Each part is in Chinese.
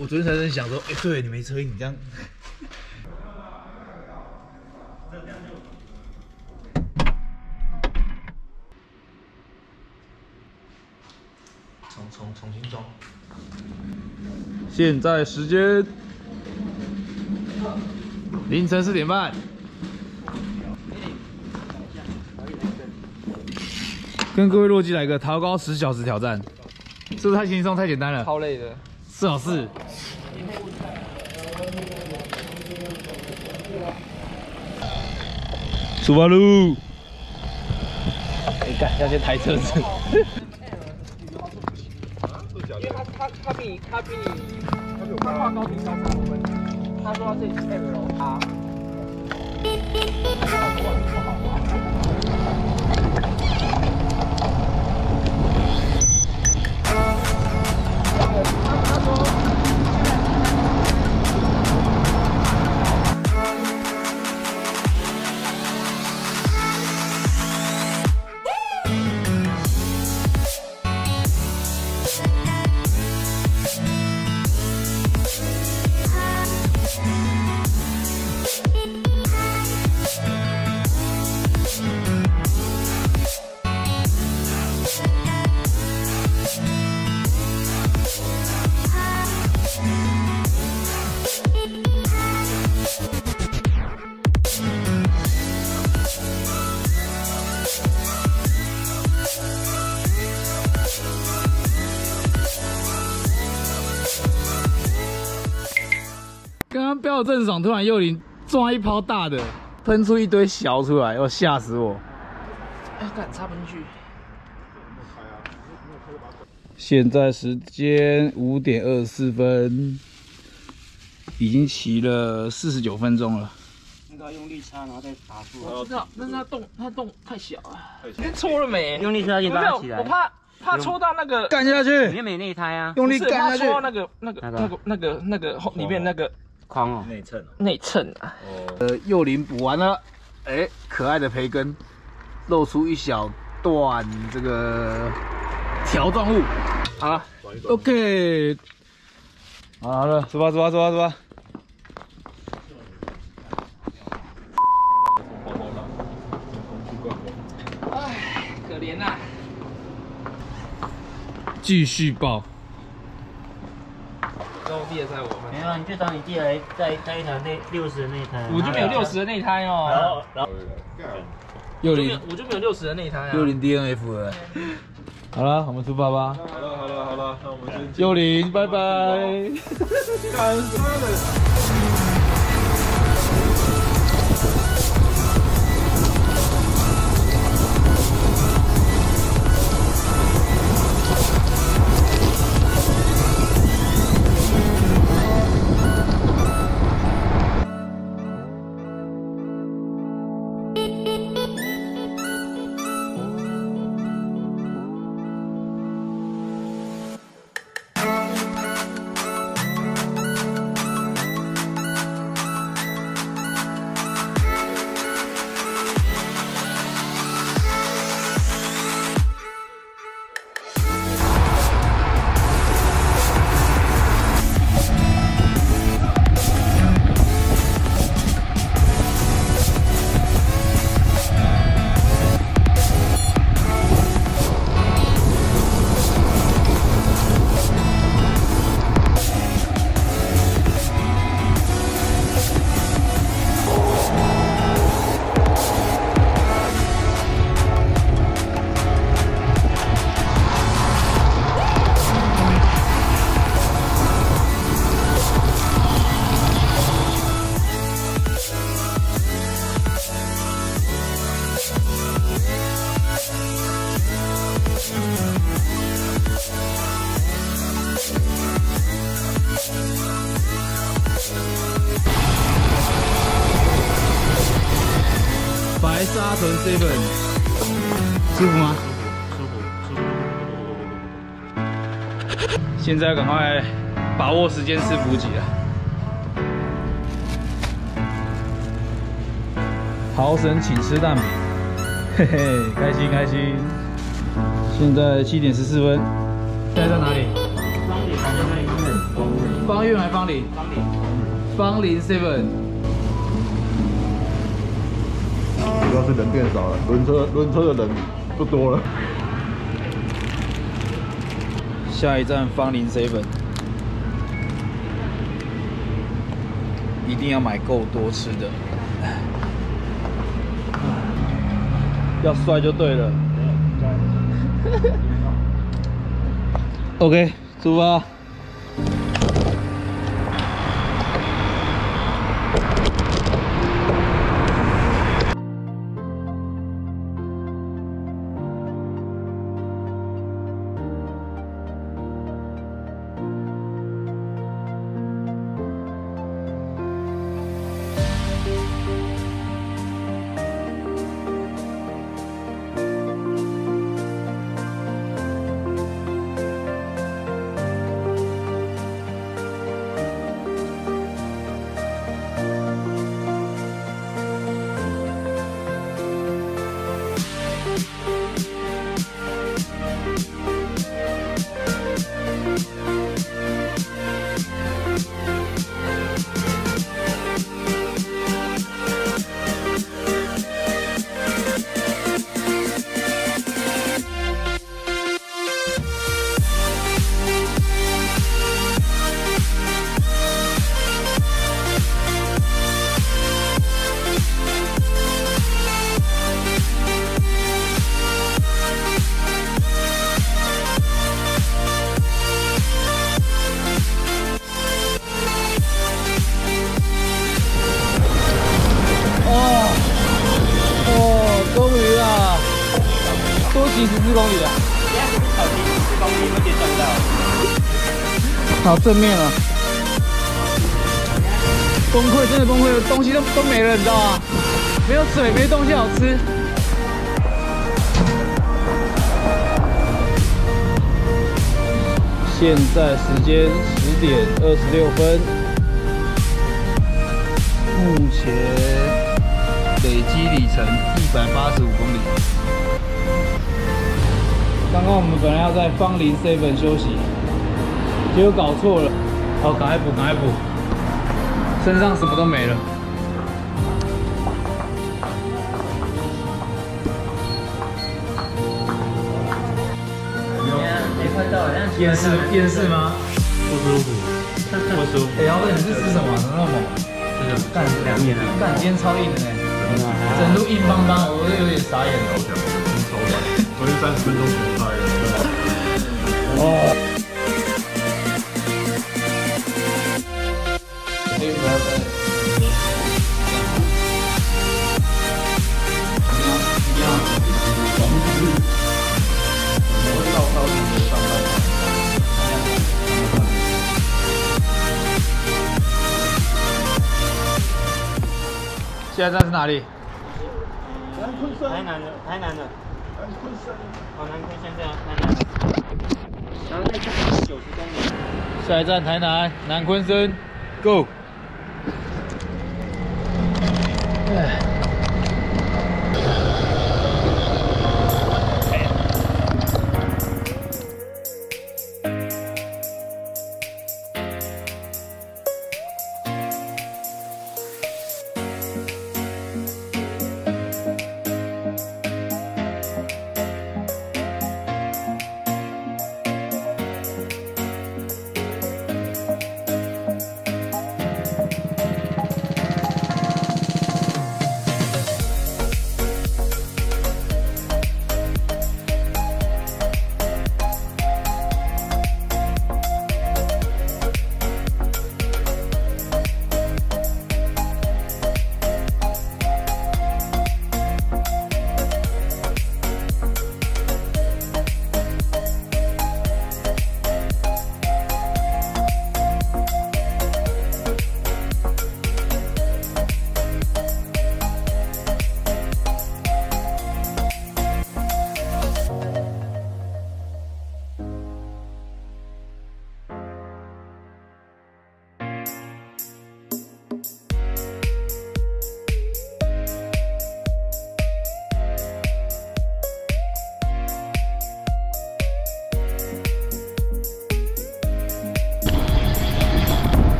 我昨天才在想说，哎、对你没车你这样。重重重新装。现在时间凌晨四点半。跟各位洛基来个逃高十小时挑战，是不是太轻松太简单了？超累的。是好事。出发喽！你看，要先抬车子。因为他他他比你他比你他画高比高三五分，他说他自己是 L R。刚刚飙的正爽，突然幼林抓一泡大的，喷出一堆小出来，要吓死我！哎，敢插不进去。现在时间五点二十四分，已经骑了四十九分钟了。那个用力插，然后再打住。我知道，但是它洞它洞太小了。你先戳了没？用力插先没有拉起，来。我怕怕戳到那个，干下去里去，面没内胎啊，用力干下去怕戳。到那个那个那个那个那个后里面那个框哦。内衬内衬啊。呃，幼林补完了，哎，可爱的培根露出一小段这个条状物。好了，OK，好了出发出发出发出发。唉，可怜呐。继续报。没有，你就当你弟来再带一台内六十的内胎。我就没有六十的内胎哦。然后然后。六零，我就没有六十的内胎啊。六零 DNF 了。好了，我们出发吧。好了好了好了，那我们先幽灵，拜拜。干什么的？seven，舒服吗？舒服舒服。舒服现在赶快把握时间吃补给了。豪神请吃蛋饼，嘿嘿，开心开心。现在七点十四分，现在在哪里？高方林，方林医院，方院还方林？方林。方林 Seven。主要是人变少了，轮车轮车的人不多了。下一站芳林 Seven，一定要买够多吃的，要帅就对了。OK，出发。多几十四公里啊！好几十公里会被撞到。好正面啊！崩溃，真的崩溃了，东西都都没了，你知道吗？没有水，没东西好吃。现在时间十点二十六分，目前累积里程一百八十五公里。刚刚我们本来要在芳林 seven 休息，结果搞错了。好，赶快补，赶快补，身上什么都没了。没快到，但厌世厌世吗？不舒服，不舒服。哎，姚哥，你是吃什么？怎么那么猛？这个干两年了，干，你今天超硬的呢，整路硬邦邦，我都有点傻眼了。昨天三十分钟全开了。哦。现在站是哪里？台南的，台南的。哦，南昆现在台南的。然后再加九十公里。下一站台南南昆生，Go。哎。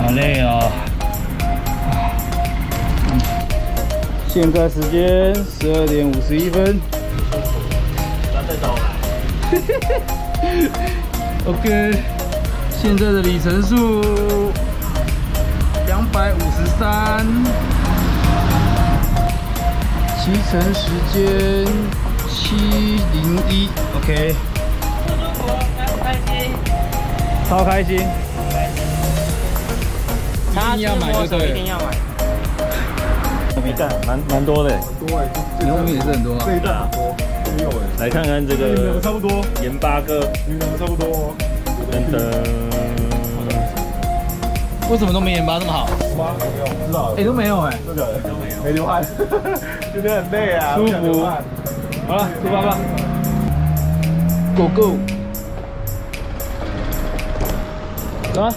好累哦。现在时间十二点五十一分。要再找我来。OK，现在的里程数两百五十三，骑乘时间七零一，OK，舒服，开不开心？超开心。他一定要买就对了一定要买。没干，蛮蛮多的。你后面也是很多啊。这一段多，没有哎，来看看这你们两个个差不多，盐巴哥，你们两个差不多哦。噔噔。为什么都没研发这么好？吗？没有，知道哎、都没有哎、真的都没有，没流汗，今天很累啊，舒服好了，出发吧。Go go。走啊。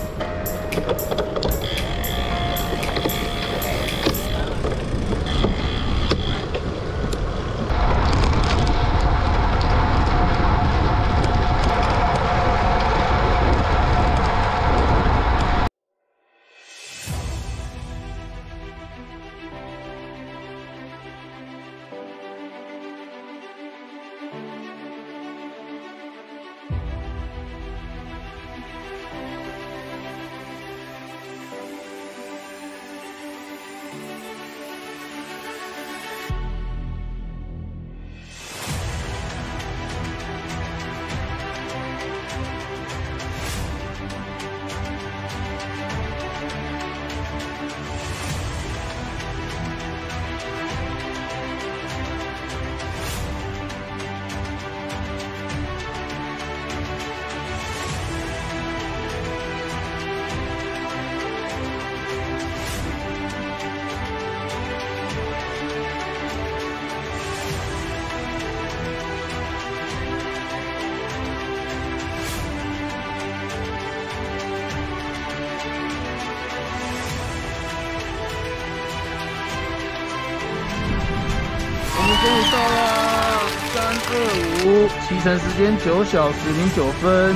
二五，骑乘时间九小时零九分，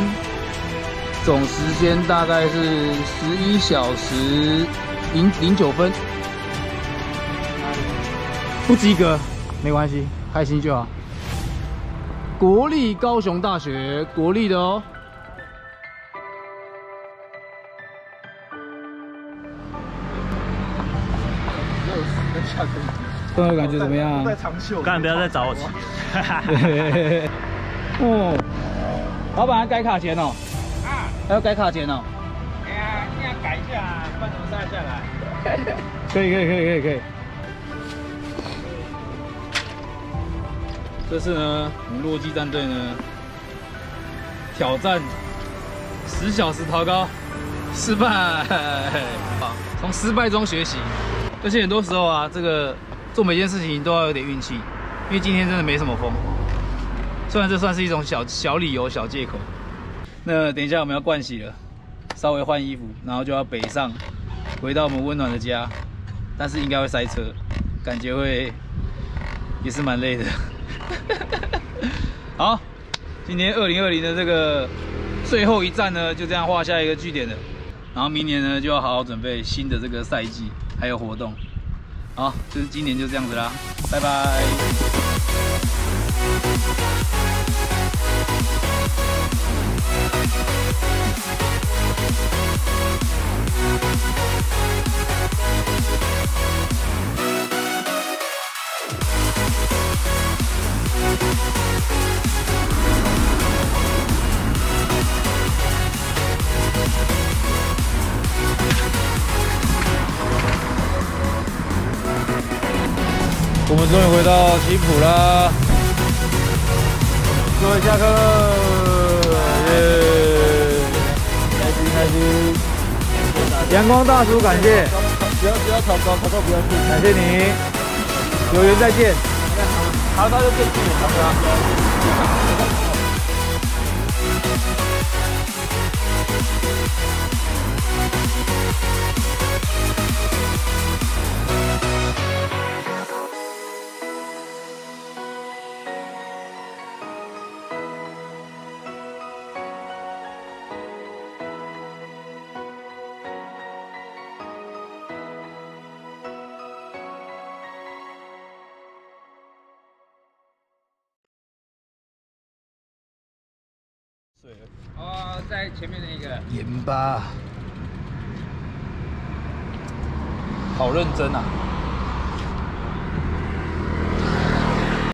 总时间大概是十一小时零零九分，不及格没关系，开心就好。国立高雄大学，国立的哦。氛围感觉怎么样？在长袖，干不要再找我骑。哦，老板要改卡钳哦，啊，还要改卡钳哦。哎呀，现在改一下，不然怎么杀下来？可以可以可以可以可以。这次呢，我们洛基战队呢挑战十小时逃高，失败。好，从失败中学习。而且很多时候啊，这个做每件事情都要有点运气，因为今天真的没什么风。虽然这算是一种小小理由、小借口。那等一下我们要盥洗了，稍微换衣服，然后就要北上，回到我们温暖的家。但是应该会塞车，感觉会也是蛮累的。好，今天二零二零的这个最后一站呢，就这样画下一个句点了。然后明年呢，就要好好准备新的这个赛季还有活动。好，就是今年就这样子啦，拜拜。辛苦了，各位下课了，耶！开心开心。阳光大叔，感谢，不要不要超高，超高不要去。感谢你，有缘再见。好，那就变近了，好不好？前面那个。盐巴，好认真啊！